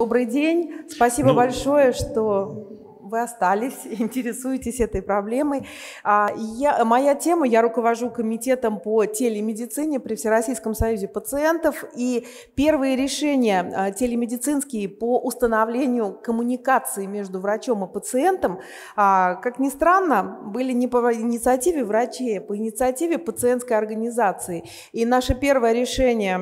Добрый день. Спасибо ну, большое, что вы остались, интересуетесь этой проблемой. А, я, моя тема, я руковожу комитетом по телемедицине при Всероссийском союзе пациентов, и первые решения а, телемедицинские по установлению коммуникации между врачом и пациентом, а, как ни странно, были не по инициативе врачей, а по инициативе пациентской организации. И наше первое решение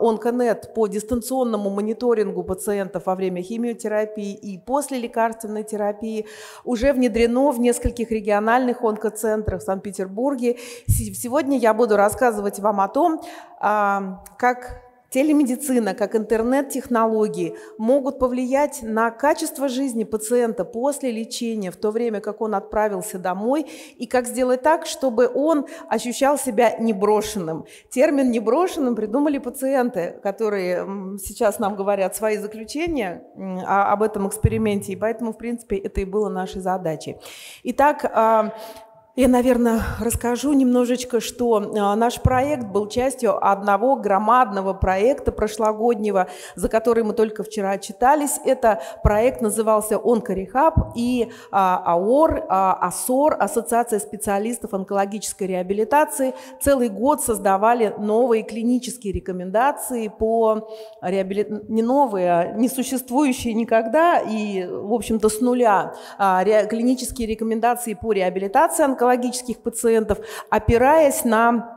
ОнКонет по дистанционному мониторингу пациентов во время химиотерапии и после лекарственной терапии терапии уже внедрено в нескольких региональных онкоцентрах в Санкт-Петербурге. Сегодня я буду рассказывать вам о том, а, как Телемедицина, как интернет-технологии могут повлиять на качество жизни пациента после лечения, в то время как он отправился домой, и как сделать так, чтобы он ощущал себя неброшенным. Термин «неброшенным» придумали пациенты, которые сейчас нам говорят свои заключения об этом эксперименте, и поэтому, в принципе, это и было нашей задачей. Итак, а, я, наверное, расскажу немножечко, что а, наш проект был частью одного громадного проекта прошлогоднего, за который мы только вчера читались. Это проект назывался «Онкорехаб» и а, АОР, АСОР, Ассоциация специалистов онкологической реабилитации, целый год создавали новые клинические рекомендации по реабили... не новые, а не существующие никогда и, в общем-то, с нуля клинические рекомендации по реабилитации онкологии онкологических пациентов, опираясь на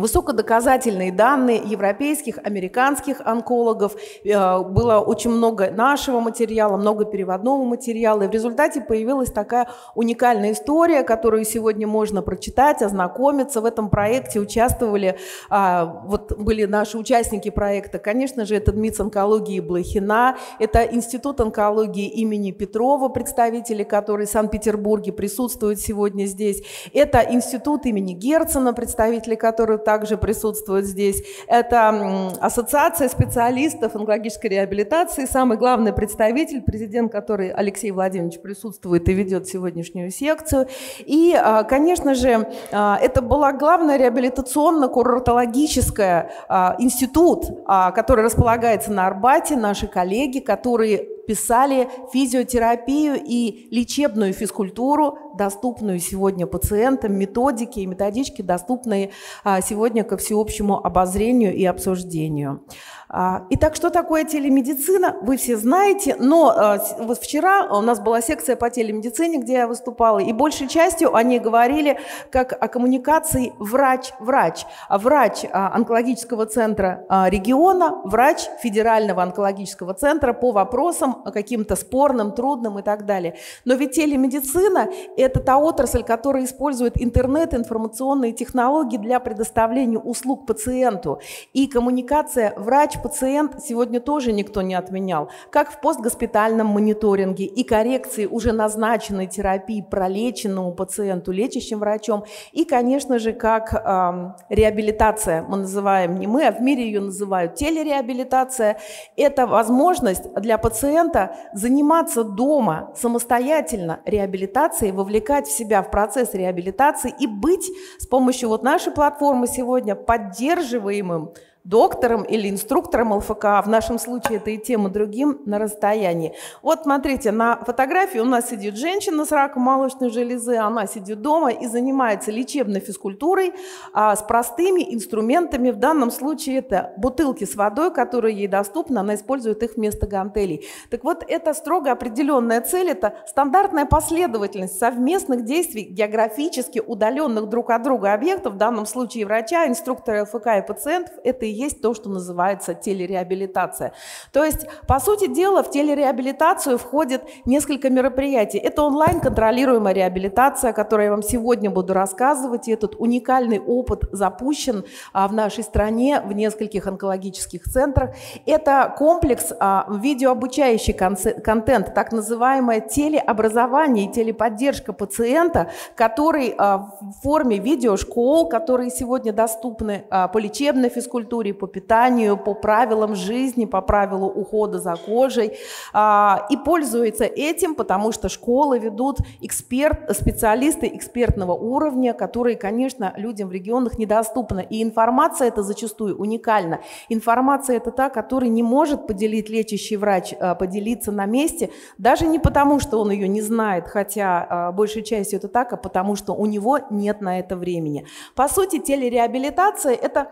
высокодоказательные данные европейских, американских онкологов. Э, было очень много нашего материала, много переводного материала. И в результате появилась такая уникальная история, которую сегодня можно прочитать, ознакомиться. В этом проекте участвовали, а, вот были наши участники проекта, конечно же, это МИЦ онкологии Блохина, это Институт онкологии имени Петрова, представители которые в Санкт-Петербурге присутствуют сегодня здесь. Это Институт имени Герцена, представители которых также присутствует здесь. Это Ассоциация специалистов онкологической реабилитации, самый главный представитель, президент, который Алексей Владимирович присутствует и ведет сегодняшнюю секцию. И, а, конечно же, а, это была главная реабилитационно-курортологическая а, институт, который располагается на Арбате, наши коллеги, которые писали физиотерапию и лечебную физкультуру, доступную сегодня пациентам, методики и методички, доступные а, сегодня ко всеобщему обозрению и обсуждению. А, итак, что такое телемедицина, вы все знаете, но а, вот вчера у нас была секция по телемедицине, где я выступала, и большей частью они говорили как о коммуникации врач-врач. Врач онкологического центра региона, врач федерального онкологического центра по вопросам каким-то спорным, трудным и так далее. Но ведь телемедицина – это та отрасль, которая использует интернет, информационные технологии для предоставления услуг пациенту. И коммуникация врач пациент сегодня тоже никто не отменял, как в постгоспитальном мониторинге. И коррекции уже назначенной терапии пролеченному пациенту лечащим врачом, и, конечно же, как э, реабилитация, мы называем не мы, а в мире ее называют телереабилитация, это возможность для пациента заниматься дома самостоятельно реабилитацией, вовлекать в себя в процесс реабилитации и быть с помощью вот нашей платформы сегодня поддерживаемым доктором или инструктором ЛФК, в нашем случае это и тем, и другим, на расстоянии. Вот смотрите, на фотографии у нас сидит женщина с раком молочной железы, она сидит дома и занимается лечебной физкультурой а, с простыми инструментами. В данном случае это бутылки с водой, которые ей доступны, она использует их вместо гантелей. Так вот, это строго определенная цель, это стандартная последовательность совместных действий географически удаленных друг от друга объектов, в данном случае врача, инструктора ЛФК и пациентов, это и есть то, что называется телереабилитация. То есть, по сути дела, в телереабилитацию входит несколько мероприятий. Это онлайн-контролируемая реабилитация, о которой я вам сегодня буду рассказывать. И этот уникальный опыт запущен а, в нашей стране в нескольких онкологических центрах. Это комплекс а, видеообучающий контент, так называемое телеобразование и телеподдержка пациента, который а, в форме видеошкол, которые сегодня доступны по лечебной физкультуре, физкультуре, по питанию, по правилам жизни, по правилу ухода за кожей. А, и пользуется этим, потому что школы ведут эксперт, специалисты экспертного уровня, которые, конечно, людям в регионах недоступны. И информация это зачастую уникальна. Информация это та, которую не может поделить лечащий врач, а, поделиться на месте, даже не потому, что он ее не знает, хотя а, большей частью это так, а потому что у него нет на это времени. По сути, телереабилитация – это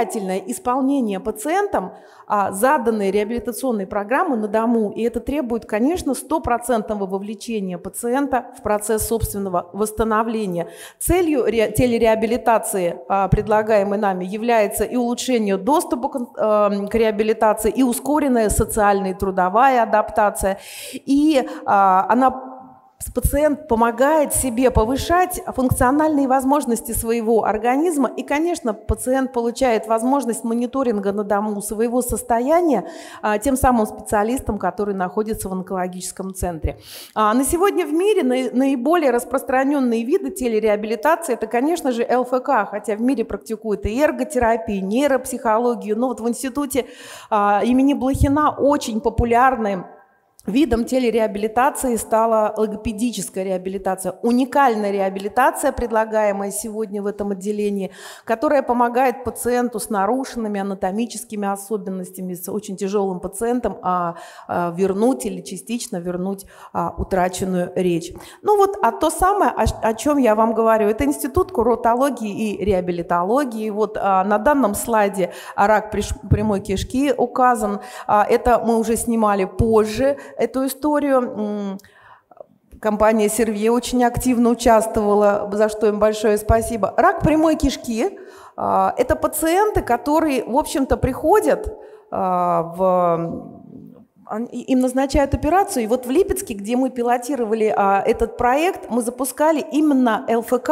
самостоятельное исполнение пациентам а, заданной реабилитационной программы на дому, и это требует, конечно, стопроцентного вовлечения пациента в процесс собственного восстановления. Целью ре, телереабилитации, а, предлагаемой нами, является и улучшение доступа к, а, к реабилитации, и ускоренная социальная и трудовая адаптация, и а, она пациент помогает себе повышать функциональные возможности своего организма. И, конечно, пациент получает возможность мониторинга на дому своего состояния а, тем самым специалистам, которые находятся в онкологическом центре. А, на сегодня в мире наиболее распространенные виды телереабилитации – это, конечно же, ЛФК, хотя в мире практикуют и эрготерапию, нейропсихологию. Но вот в институте а, имени Блохина очень популярны Видом телереабилитации стала логопедическая реабилитация, уникальная реабилитация, предлагаемая сегодня в этом отделении, которая помогает пациенту с нарушенными анатомическими особенностями, с очень тяжелым пациентом а, а, вернуть или частично вернуть а, утраченную речь. Ну вот, а то самое, о, о чем я вам говорю, это Институт курортологии и реабилитологии. Вот а, на данном слайде рак прямой кишки указан. А, это мы уже снимали позже эту историю. Компания Сервье очень активно участвовала, за что им большое спасибо. Рак прямой кишки а, – это пациенты, которые, в общем-то, приходят а, в им назначают операцию. И вот в Липецке, где мы пилотировали а, этот проект, мы запускали именно ЛФК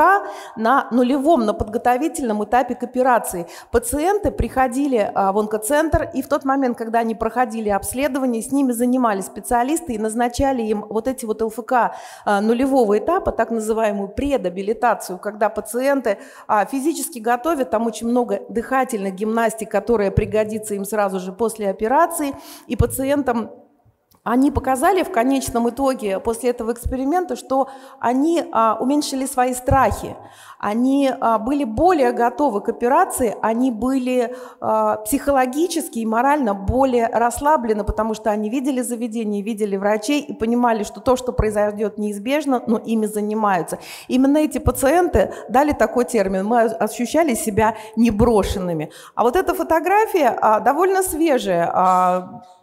на нулевом, на подготовительном этапе к операции. Пациенты приходили а, в онкоцентр, и в тот момент, когда они проходили обследование, с ними занимались специалисты и назначали им вот эти вот ЛФК а, нулевого этапа, так называемую предабилитацию, когда пациенты а, физически готовят, там очень много дыхательных гимнастик, которая пригодится им сразу же после операции, и пациентам они показали в конечном итоге после этого эксперимента, что они а, уменьшили свои страхи, они а, были более готовы к операции, они были а, психологически и морально более расслаблены, потому что они видели заведение, видели врачей и понимали, что то, что произойдет неизбежно, но ими занимаются. Именно эти пациенты дали такой термин, мы ощущали себя неброшенными. А вот эта фотография а, довольно свежая,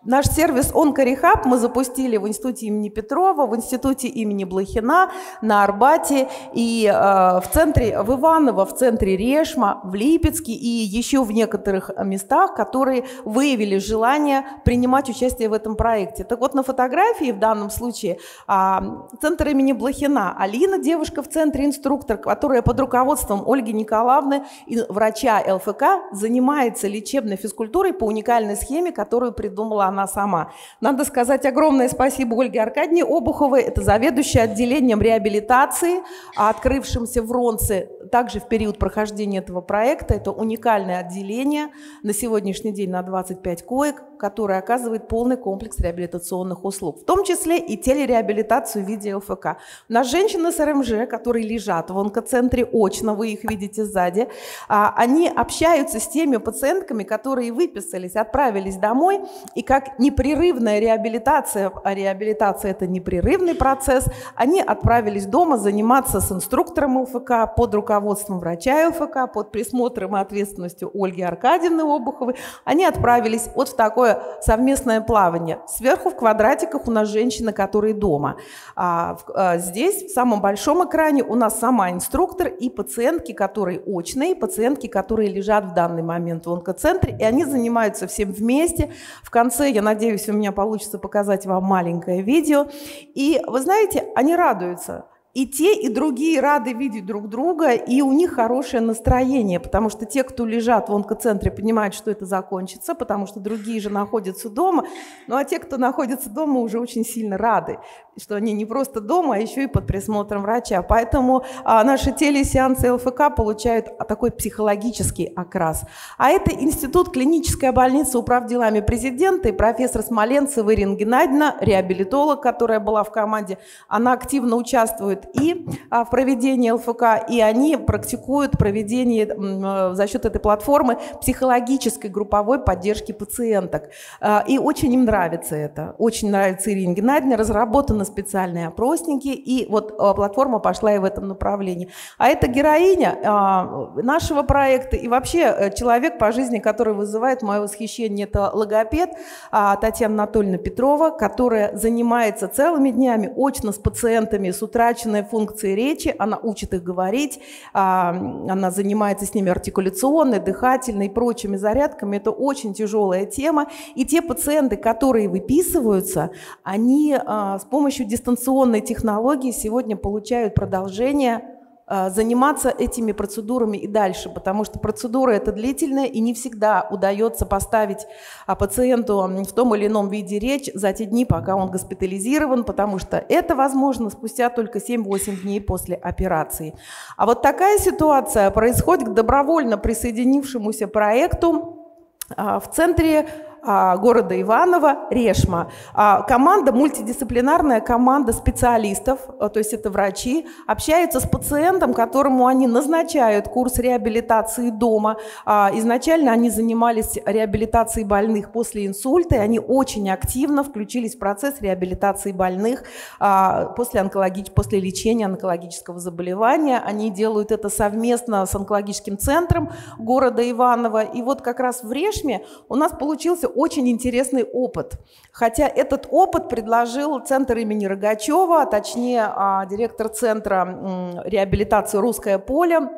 Наш сервис «Онкорехаб» мы запустили в институте имени Петрова, в институте имени Блохина, на Арбате и в центре, в Иваново, в центре Решма, в Липецке и еще в некоторых местах, которые выявили желание принимать участие в этом проекте. Так вот, на фотографии в данном случае э, центр имени Блохина. Алина, девушка в центре, инструктор, которая под руководством Ольги Николаевны, врача ЛФК, занимается лечебной физкультурой по уникальной схеме, которую придумала она сама. Надо сказать огромное спасибо Ольге Аркадьевне Обуховой, это заведующая отделением реабилитации, открывшимся в Ронце также в период прохождения этого проекта. Это уникальное отделение на сегодняшний день на 25 коек, которое оказывает полный комплекс реабилитационных услуг, в том числе и телереабилитацию в виде ЛФК. У нас женщины с РМЖ, которые лежат в онкоцентре очно, вы их видите сзади, а, они общаются с теми пациентками, которые выписались, отправились домой, и как непрерывная реабилитация, а реабилитация это непрерывный процесс, они отправились дома заниматься с инструктором ЛФК под руководством врача ЛФК, под присмотром и ответственностью Ольги Аркадьевны Обуховой. Они отправились вот в такое совместное плавание. Сверху в квадратиках у нас женщины, которые дома. А, а здесь в самом большом экране у нас сама инструктор и пациентки, которые очные, и пациентки, которые лежат в данный момент в онкоцентре, и они занимаются всем вместе. В конце, я надеюсь, у меня получится показать вам маленькое видео. И вы знаете, они радуются. И те, и другие рады видеть друг друга, и у них хорошее настроение, потому что те, кто лежат в онкоцентре, понимают, что это закончится, потому что другие же находятся дома, ну а те, кто находится дома, уже очень сильно рады, что они не просто дома, а еще и под присмотром врача. Поэтому а, наши телесеансы ЛФК получают такой психологический окрас. А это Институт клиническая больница управ делами президента и профессор Смоленцева Ирина Геннадьевна, реабилитолог, которая была в команде, она активно участвует и а, в проведении ЛФК, и они практикуют проведение э, за счет этой платформы психологической групповой поддержки пациенток. А, и очень им нравится это. Очень нравится Ирине Геннадьевне. Разработаны специальные опросники, и вот а, платформа пошла и в этом направлении. А это героиня нашего проекта и вообще э, человек по жизни, который вызывает мое восхищение, это логопед Татьяна Анатольевна Петрова, которая занимается целыми днями очно с пациентами с утраченной выраженные функции речи, она учит их говорить, а, она занимается с ними артикуляционной, дыхательной и прочими зарядками. Это очень тяжелая тема. И те пациенты, которые выписываются, они а, с помощью дистанционной технологии сегодня получают продолжение заниматься этими процедурами и дальше, потому что процедура это длительная и не всегда удается поставить а, пациенту в том или ином виде речь за те дни, пока он госпитализирован, потому что это возможно спустя только 7-8 дней после операции. А вот такая ситуация происходит к добровольно присоединившемуся проекту а, в центре города Иваново, Решма. А, команда, мультидисциплинарная команда специалистов, а, то есть это врачи, общаются с пациентом, которому они назначают курс реабилитации дома. Изначально они занимались реабилитацией больных после инсульта, и они очень активно включились в процесс реабилитации больных после, онкологич... после лечения онкологического заболевания. Они делают это совместно с онкологическим центром города Иваново. И вот как раз в Решме у нас получился очень интересный опыт. Хотя этот опыт предложил Центр имени Рогачева, а точнее а, директор Центра реабилитации «Русское поле»,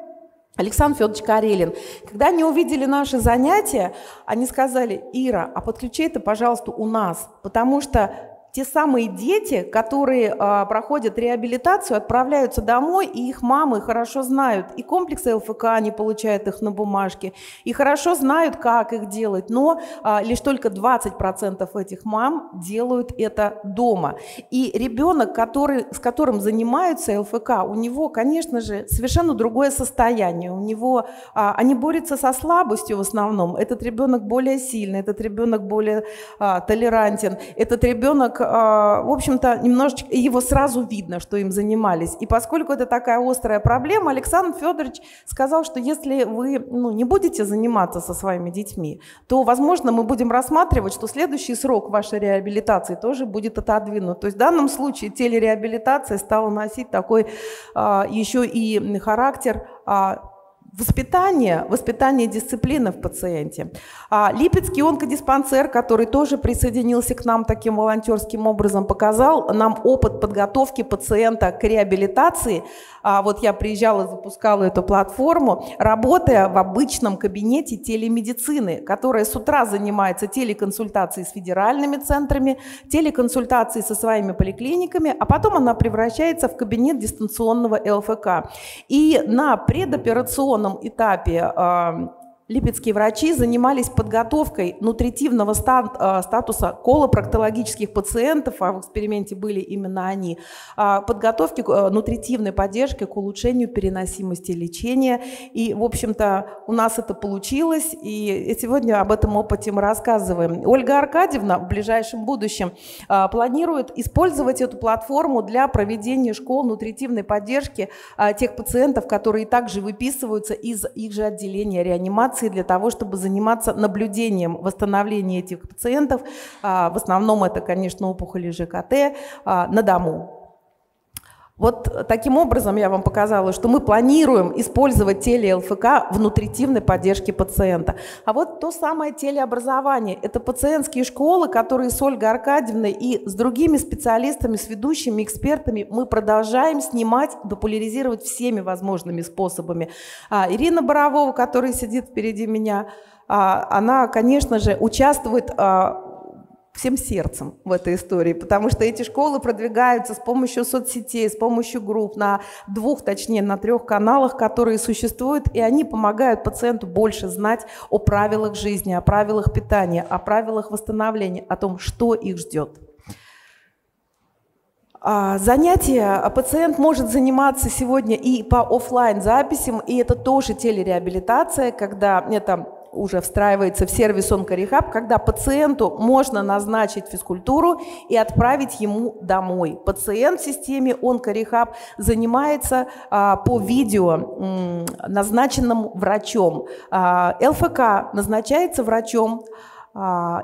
Александр Федорович Карелин. Когда они увидели наши занятия, они сказали, Ира, а подключи это, пожалуйста, у нас, потому что те самые дети, которые а, проходят реабилитацию, отправляются домой, и их мамы хорошо знают, и комплексы ЛФК они получают их на бумажке, и хорошо знают, как их делать, но а, лишь только 20% этих мам делают это дома. И ребенок, который, с которым занимаются ЛФК, у него, конечно же, совершенно другое состояние, у него, а, они борются со слабостью в основном, этот ребенок более сильный, этот ребенок более а, толерантен, этот ребенок в общем-то, немножечко его сразу видно, что им занимались. И поскольку это такая острая проблема, Александр Федорович сказал, что если вы ну, не будете заниматься со своими детьми, то, возможно, мы будем рассматривать, что следующий срок вашей реабилитации тоже будет отодвинут. То есть в данном случае телереабилитация стала носить такой а, еще и характер а, Воспитание, воспитание дисциплины в пациенте. А Липецкий онкодиспансер, который тоже присоединился к нам таким волонтерским образом, показал нам опыт подготовки пациента к реабилитации. А вот я приезжала, запускала эту платформу, работая в обычном кабинете телемедицины, которая с утра занимается телеконсультацией с федеральными центрами, телеконсультацией со своими поликлиниками, а потом она превращается в кабинет дистанционного ЛФК. И на предоперационном определенном этапе Липецкие врачи занимались подготовкой нутритивного э, статуса колопроктологических пациентов, а в эксперименте были именно они, а, подготовки э, нутритивной поддержки к улучшению переносимости лечения. И, в общем-то, у нас это получилось, и сегодня об этом опыте мы рассказываем. Ольга Аркадьевна в ближайшем будущем а, планирует использовать эту платформу для проведения школ нутритивной поддержки а, тех пациентов, которые также выписываются из их же отделения реанимации информации для того, чтобы заниматься наблюдением восстановления этих пациентов. А, в основном это, конечно, опухоли ЖКТ а, на дому. Вот таким образом я вам показала, что мы планируем использовать теле-ЛФК в нутритивной поддержке пациента. А вот то самое телеобразование – это пациентские школы, которые с Ольгой Аркадьевной и с другими специалистами, с ведущими экспертами мы продолжаем снимать, популяризировать всеми возможными способами. А, Ирина Боровова, которая сидит впереди меня, а, она, конечно же, участвует а, всем сердцем в этой истории, потому что эти школы продвигаются с помощью соцсетей, с помощью групп на двух, точнее, на трех каналах, которые существуют, и они помогают пациенту больше знать о правилах жизни, о правилах питания, о правилах восстановления, о том, что их ждет. А, занятия пациент может заниматься сегодня и по офлайн записям, и это тоже телереабилитация, когда это уже встраивается в сервис Онкорехаб, когда пациенту можно назначить физкультуру и отправить ему домой. Пациент в системе Онкорехаб занимается а, по видео, назначенному врачом. А, ЛФК назначается врачом,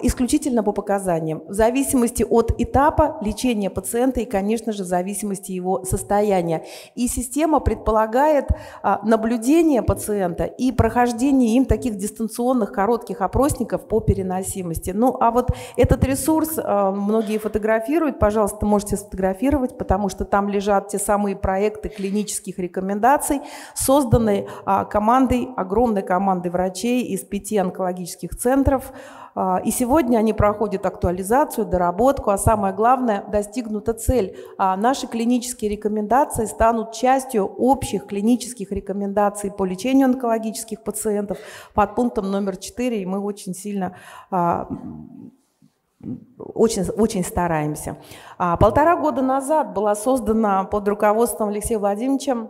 исключительно по показаниям, в зависимости от этапа лечения пациента и, конечно же, в зависимости его состояния. И система предполагает а, наблюдение пациента и прохождение им таких дистанционных коротких опросников по переносимости. Ну, а вот этот ресурс а, многие фотографируют, пожалуйста, можете сфотографировать, потому что там лежат те самые проекты клинических рекомендаций, созданные командой, огромной командой врачей из пяти онкологических центров, а, и сегодня они проходят актуализацию, доработку, а самое главное, достигнута цель. А, наши клинические рекомендации станут частью общих клинических рекомендаций по лечению онкологических пациентов под пунктом номер 4, и мы очень сильно а, очень, очень стараемся. Полтора года назад была создана под руководством Алексея Владимировича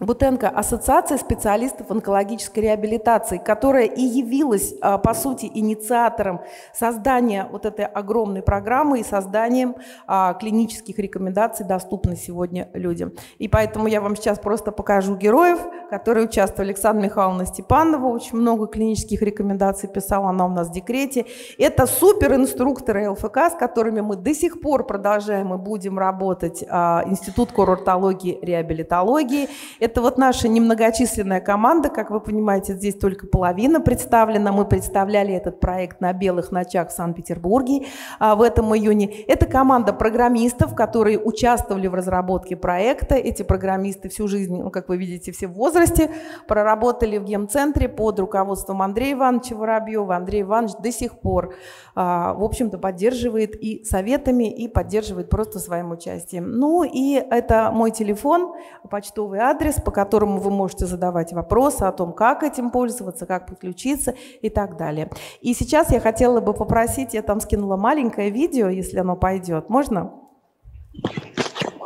Бутенко – Ассоциация специалистов онкологической реабилитации, которая и явилась, а, по сути, инициатором создания вот этой огромной программы и созданием а, клинических рекомендаций, доступных сегодня людям. И поэтому я вам сейчас просто покажу героев, которые участвовали. Александра Михайловна Степанова очень много клинических рекомендаций писала, она у нас в декрете. Это суперинструкторы ЛФК, с которыми мы до сих пор продолжаем и будем работать. А, Институт курортологии, реабилитологии – это вот наша немногочисленная команда, как вы понимаете, здесь только половина представлена. Мы представляли этот проект на белых ночах в Санкт-Петербурге а, в этом июне. Это команда программистов, которые участвовали в разработке проекта. Эти программисты всю жизнь, ну, как вы видите, все в возрасте, проработали в гемцентре под руководством Андрея Ивановича Воробьева. Андрей Иванович до сих пор, а, в общем-то, поддерживает и советами, и поддерживает просто своим участием. Ну и это мой телефон, почтовый адрес, по которому вы можете задавать вопросы о том, как этим пользоваться, как подключиться и так далее. И сейчас я хотела бы попросить, я там скинула маленькое видео, если оно пойдет. Можно?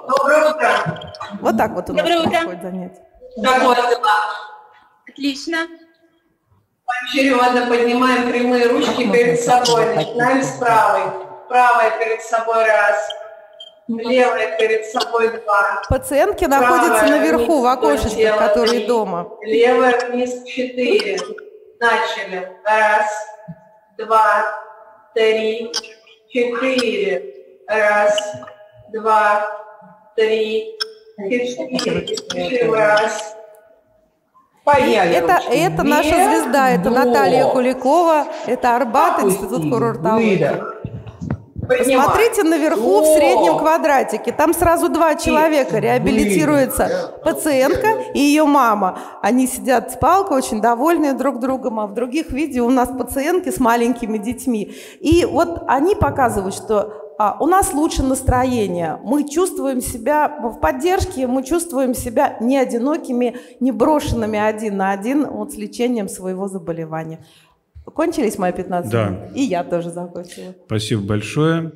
Доброе утро. Вот так вот у нас Доброе происходит занятие. Какое дела? Отлично. Поочередно поднимаем прямые ручки перед собой. Начинаем с правой. Правая перед собой раз. Левая перед собой два. Пациентки находятся Правая наверху в полтела, которые три. дома. Левая вниз четыре. Начали. Раз, два, три, четыре. Раз, два, три, четыре. Раз. Поехали. Это, это наша звезда, это Наталья Куликова, это Арбат, Институт курортологии. Посмотрите наверху в среднем квадратике. Там сразу два человека. Реабилитируется пациентка и ее мама. Они сидят с палкой, очень довольные друг другом. А в других видео у нас пациентки с маленькими детьми. И вот они показывают, что а, у нас лучше настроение. Мы чувствуем себя в поддержке, мы чувствуем себя не одинокими, не брошенными один на один вот с лечением своего заболевания. Кончились мои 15 Да. минут? И я тоже закончила. Спасибо большое.